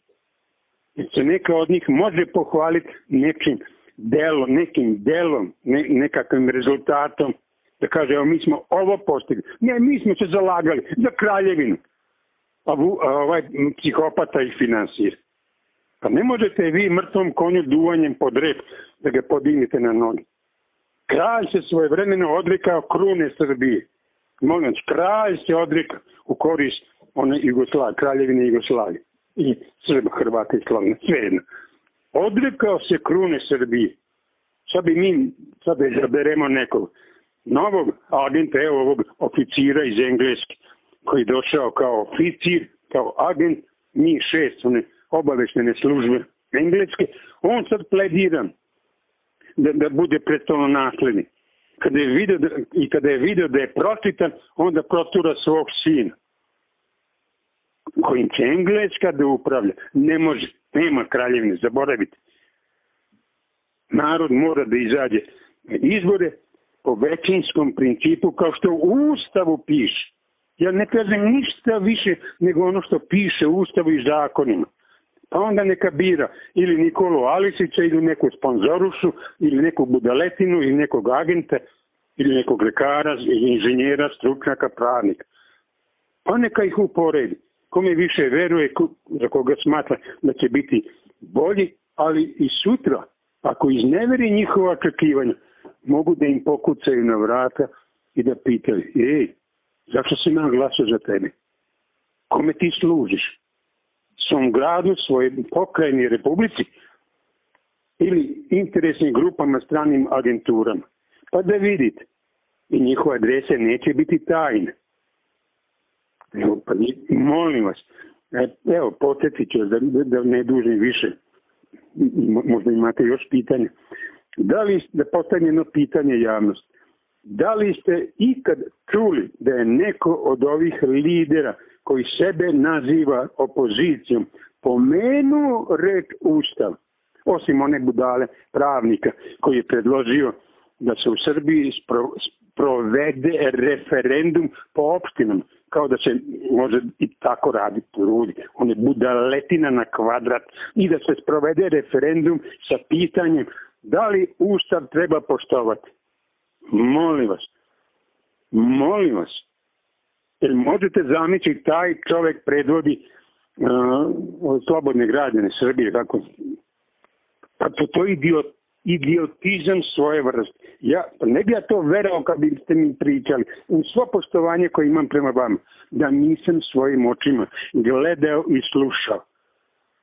Jer se neka od njih može pohvaliti nečim delom, nekim delom, ne, nekakvim rezultatom, da kaže, evo mi smo ovo postigli. Ne, mi smo se zalagali za kraljevinu. A, a ovaj psihopata ih finansira. Pa ne možete vi mrtvom konju duvanjem pod rep da ga podignete na noge. Kralj se svoje vremeno odrekao krune Srbije. Molim kralj se odrekao u korist one Jugoslavije, kraljevine Jugoslavije i Srba, Hrvata i Slavna, svejedno. Odrekao se krune Srbije. Sad bi mi, sad nekog novog agenta, evo ovog oficira iz Engleske, koji došao kao oficir, kao agent, mi šest, one obaveštene službe engleske, on sad pledira da, bude prestolno naslednik. Kada je video I kada je video da je pročitan, onda protura svog sina kojim će Engleska da upravlja. Ne može, nema kraljevine, zaboravite. Narod mora da izađe izbore po većinskom principu kao što u Ustavu piše. Ja ne kažem ništa više nego ono što piše u Ustavu i zakonima pa onda neka bira ili Nikolu Alisića ili neku sponzorušu ili neku budaletinu ili nekog agenta ili nekog lekara, inženjera, stručnjaka, pravnika. Pa neka ih uporedi. Kome više veruje, za koga smatra da će biti bolji, ali i sutra, ako izneveri njihova očekivanja, mogu da im pokucaju na vrata i da pitaju, ej, zašto si nam glasao za tebe? Kome ti služiš? svom gradu, svojoj pokrajini republici ili interesnim grupama, stranim agenturama. Pa da vidite, i njihove adrese neće biti tajne. Pa molim vas, e, evo, podsjetit ću da, da ne dužim više, možda imate još pitanja. Da li, da postavim jedno pitanje javnosti, da li ste ikad čuli da je neko od ovih lidera koji sebe naziva opozicijom pomenuo reč Ustav, osim one budale pravnika koji je predložio da se u Srbiji provede referendum po opštinama, kao da se može i tako raditi po rudi. On je budaletina na kvadrat i da se sprovede referendum sa pitanjem da li Ustav treba poštovati. Molim vas, molim vas, jer možete zamisliti taj čovjek predvodi uh, slobodne građane Srbije, kako pa to, to idiot, idiotizam svoje vrste. Ja, pa ne bi ja to verao kad biste mi pričali, u svo poštovanje koje imam prema vama, da nisam svojim očima gledao i slušao.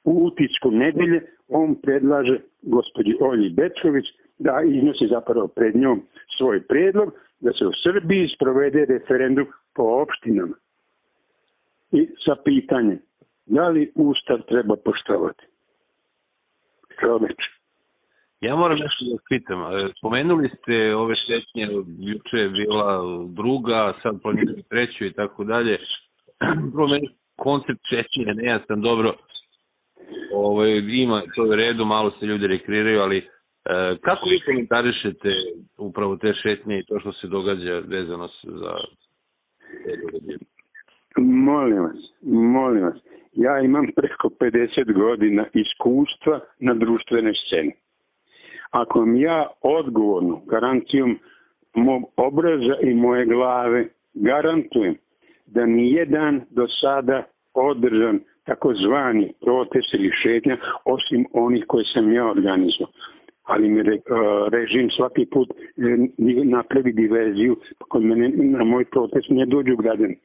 U utisku nedelje on predlaže gospođi Olji Bečković da iznosi zapravo pred njom svoj predlog da se u Srbiji sprovede referendum po opštinama. I sa pitanjem, da li Ustav treba poštovati? Čoveč. Ja moram nešto da pitam. E, spomenuli ste ove šetnje, juče je bila druga, sad planirali treću i tako dalje. Prvo meni koncept šetnje nejasan dobro. Ovo, ovaj, ima to je redu, malo se ljudi rekreiraju, ali e, kako vi komentarišete upravo te šetnje i to što se događa vezano za Molim vas, molim vas. Ja imam preko 50 godina iskustva na društvene sceni. Ako vam ja odgovorno, garancijom mog obraza i moje glave, garantujem da ni jedan do sada održan takozvani protest ili šetnja, osim onih koje sam ja organizovao. Ali mi režim svaki put e, napravi diverziju, pa kod mene na moj protest ne dođu građani.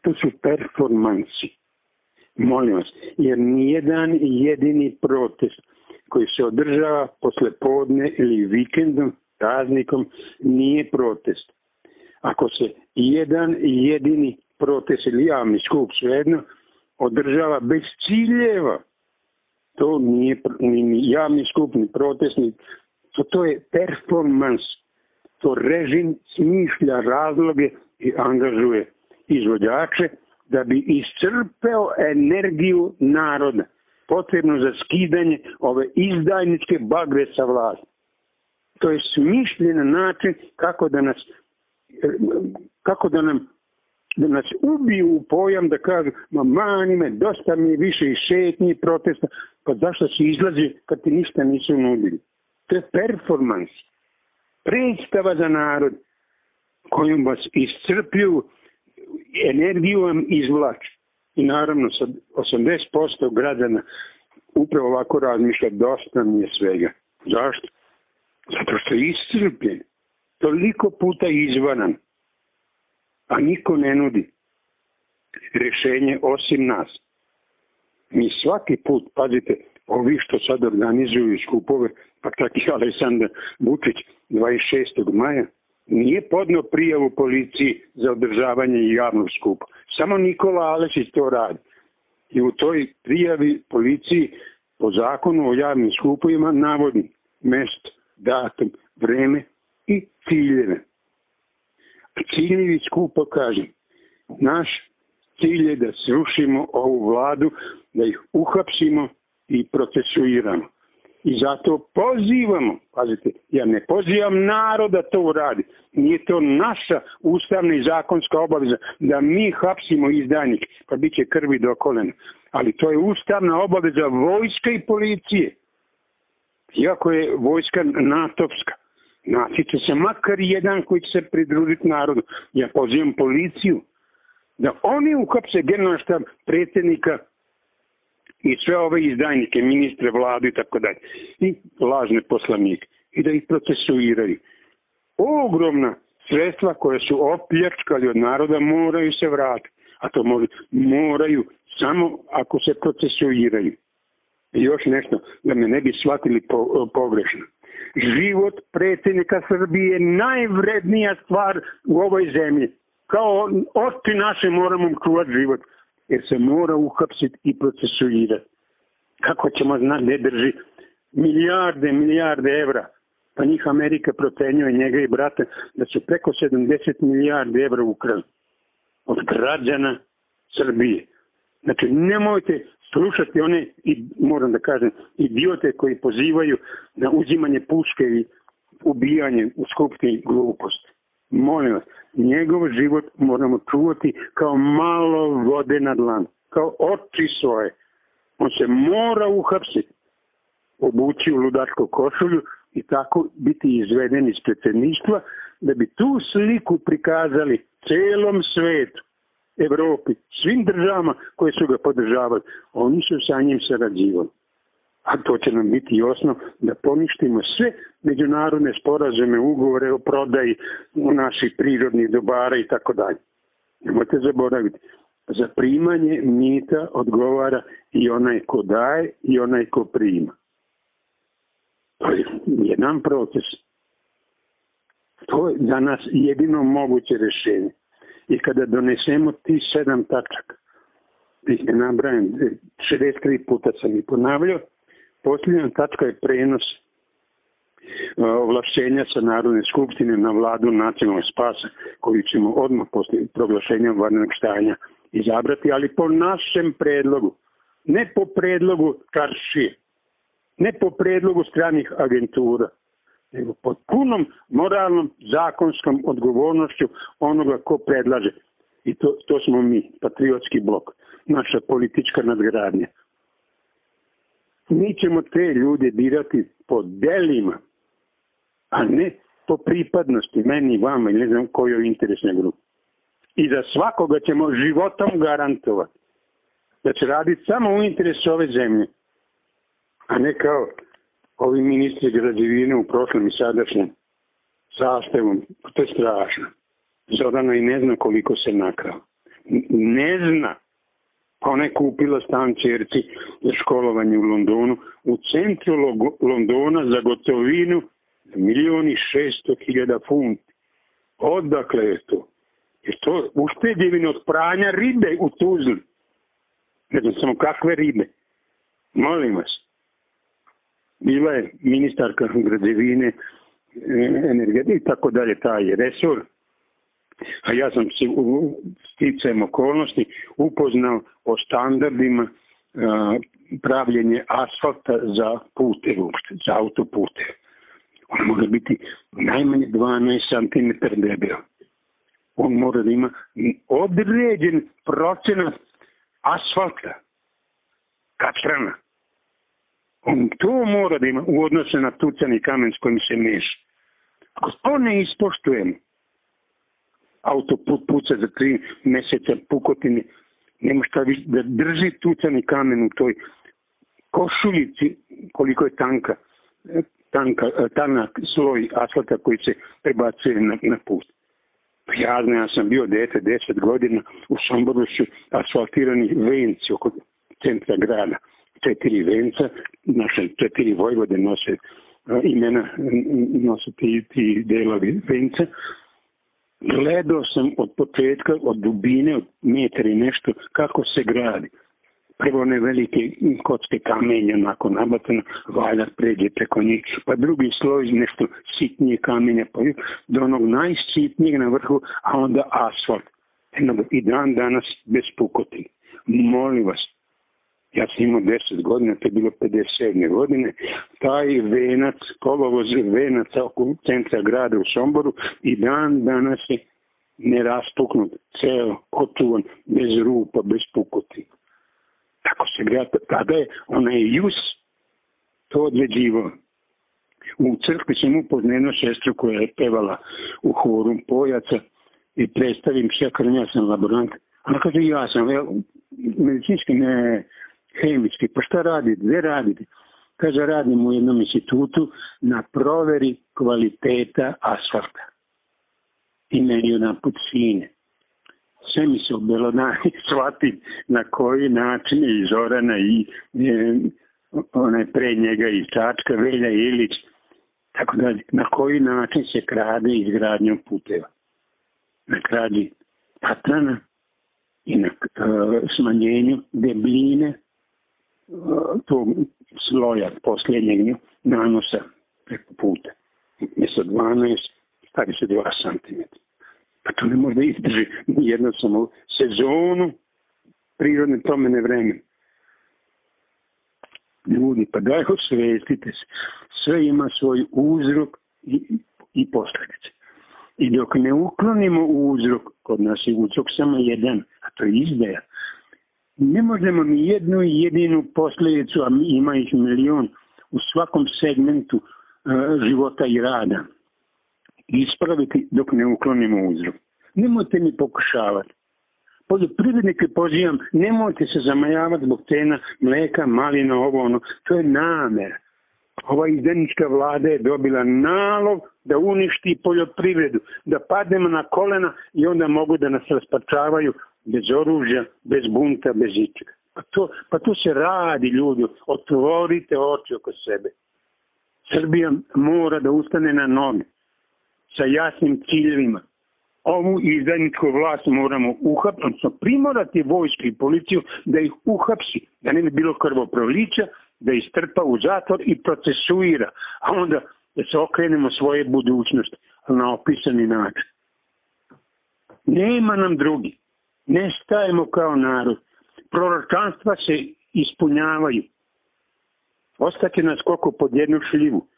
To su performansi. Molim vas, jer nijedan jedini protest koji se održava posle podne ili vikendom, praznikom, nije protest. Ako se jedan jedini protest ili javni skup svejedno održava bez ciljeva, to nije ni javni skup, ni protest, ni, to, to je performans. To režim smišlja razloge i angažuje izvođače da bi iscrpeo energiju naroda potrebno za skidanje ove izdajničke bagre sa vlasti. To je smišljen način kako da nas kako da nam da nas ubiju u pojam da kažu ma mani me, dosta mi više i šetnji protesta, pa zašto si izlazi kad ti ništa nisu nudili. To je performans, predstava za narod kojom vas iscrpljuju, energiju vam izvlači. I naravno sa 80% građana upravo ovako razmišlja, dosta mi je svega. Zašto? Zato što je iscrpljen. Toliko puta izvanan. A niko ne nudi rješenje osim nas. Mi svaki put, pazite, ovi što sad organizuju skupove, pa čak i Aleksandar Vučić 26. maja, nije podno prijavu policiji za održavanje javnog skupa. Samo Nikola Alešić to radi. I u toj prijavi policiji po zakonu o javnim skupovima navodi mesto, datum, vreme i ciljeve. Ciljevi skupa kažem, naš cilj je da srušimo ovu vladu, da ih uhapsimo i procesuiramo. I zato pozivamo, pazite, ja ne pozivam naroda da to uradi. Nije to naša ustavna i zakonska obaveza da mi hapsimo izdajnike, pa bit će krvi do kolena. Ali to je ustavna obaveza vojska i policije. Iako je vojska natovska. Naći se makar jedan koji će se pridružiti narodu. Ja pozivam policiju da oni uhapse generalštab predsjednika i sve ove izdajnike, ministre, vladu i tako dalje. I lažne poslanike. I da ih procesuiraju. Ogromna sredstva koje su opljačkali od naroda moraju se vratiti. A to moraju samo ako se procesuiraju. I još nešto, da me ne bi shvatili po, pogrešno. Život predsjednika Srbije je najvrednija stvar u ovoj zemlji. Kao oči naše moramo čuvati život jer se mora uhapsiti i procesuirati. Kako ćemo znati ne drži milijarde, milijarde evra. Pa njih Amerika procenjuje njega i brata da su preko 70 milijarde evra ukrali. Od građana Srbije. Znači, nemojte slušati one, i moram da kažem, idiote koji pozivaju na uzimanje puške i ubijanje u skupštini gluposti. Molim vas, njegov život moramo čuvati kao malo vode na dlan, kao oči svoje. On se mora uhapsiti, obući u ludačku košulju i tako biti izveden iz predsjedništva da bi tu sliku prikazali celom svetu, Evropi, svim državama koje su ga podržavali. Oni su sa njim sarađivali. A to će nam biti osnov da poništimo sve međunarodne sporazume, ugovore o prodaji naših prirodnih dobara i tako dalje. Nemojte zaboraviti, za primanje mita odgovara i onaj ko daje i onaj ko prima. To je jedan proces. To je za nas jedino moguće rješenje. I kada donesemo ti sedam tačaka, ih ne nabrajam, 63 puta sam ih ponavljao, posljednja tačka je prenos ovlašćenja sa Narodne skupštine na vladu nacionalnog spasa koju ćemo odmah poslije proglašenja vanrednog stanja izabrati, ali po našem predlogu, ne po predlogu Karšije, ne po predlogu stranih agentura, nego pod punom moralnom zakonskom odgovornošću onoga ko predlaže. I to smo mi, patriotski blok, naša politička nadgradnja. Mi ćemo te ljude birati po delima, a ne po pripadnosti meni, vama i ne znam kojoj interesnoj grupi. I za svakoga ćemo životom garantovati da će raditi samo u interesu ove zemlje, a ne kao ovi ministri građevine u prošlom i sadašnjem sastavom. To je strašno. Zorana i ne zna koliko se nakrao. Ne zna. Pa ona je kupila stan čerci za školovanje u Londonu. U centru Londona za gotovinu milijoni šesto hiljada funti. Odakle je to? Je to uštedjevino od pranja ribe u Tuzli? Ne znam samo kakve ribe. Molim vas bila je ministarka građevine, e, energetike i tako dalje, taj resor. A ja sam se sticajem okolnosti upoznao o standardima pravljenje asfalta za pute uopšte, za autopute. On mora biti najmanje 12 cm debel. On mora da ima određen procenat asfalta, katrana. On to mora da ima u odnosu na tucani kamen s kojim se meša. Ako to ne ispoštujemo, autoput puca za tri mjeseca pukotine, nema šta više da drži tucani kamen u toj košuljici koliko je tanka, tanka tanak sloj asfalta koji se prebacuje na, na put. Ja znam, ja sam bio dete deset godina u Somboru asfaltirani venci oko centra grada četiri venca, naše četiri vojvode nose imena, nose ti, ti delovi venca. Gledao sam od početka, od dubine, od metra i nešto, kako se gradi. Prvo one velike kocke kamenja onako nabacano, valja pređe preko njih, pa drugi sloj nešto sitnije kamenja, pa do onog najsitnijeg na vrhu, a onda asfalt. I dan danas bez pukotine. Molim vas, ja sam imao 10 godina, to je bilo 57. godine, taj venac, kolovoz venaca oko centra grada u Somboru i dan danas je nerastuknut, ceo, očuvan, bez rupa, bez pukoti. Tako se grad, tada je onaj jus to određivao. U crkvi sam upoznao jednu sestru koja je pevala u horu pojaca i predstavim se, ja sam laborant. Ona kaže, ja sam, medicinski ne, hemijski, pa šta radite, gdje radite? Kaže, radim u jednom institutu na proveri kvaliteta asfalta. I meni put sine. Sve mi se obelodani shvatim na koji način je i Zorana i e, onaj pre njega i Čačka, Velja Ilić, tako da na koji način se krade izgradnjom puteva. Na kradi patrana i na uh, smanjenju debljine tog sloja posljednjeg nanosa preko puta. Mjesto 12 stavi se 2 cm. Pa to ne može izdrži jednu samo sezonu prirodne promjene vremena. Ljudi, pa daj osvestite se. Sve ima svoj uzrok i, i posljedice. I dok ne uklonimo uzrok, kod nas je uzrok samo jedan, a to je izdaja, ne možemo ni jednu jedinu posljedicu, a ima ih milion, u svakom segmentu e, života i rada ispraviti dok ne uklonimo uzrok. Nemojte mi pokušavati. Poljoprivrednike pozivam, nemojte se zamajavati zbog cena mleka, malina, ovo ono. To je namjer. Ova izdanička vlada je dobila nalog da uništi poljoprivredu, da padnemo na kolena i onda mogu da nas raspačavaju bez oružja, bez bunta, bez ičega. Pa to, pa to se radi ljudi, otvorite oči oko sebe. Srbija mora da ustane na noge sa jasnim ciljevima. Ovu izdajničku vlast moramo uhapsiti, odnosno primorati vojsku i policiju da ih uhapsi, da ne bi bilo krvoprolića, da ih strpa u zatvor i procesuira, a onda da se okrenemo svoje budućnosti na opisani način. Nema nam drugi. Ne stajemo kao narod. Proročanstva se ispunjavaju. Ostaće nas koliko pod jednu šljivu.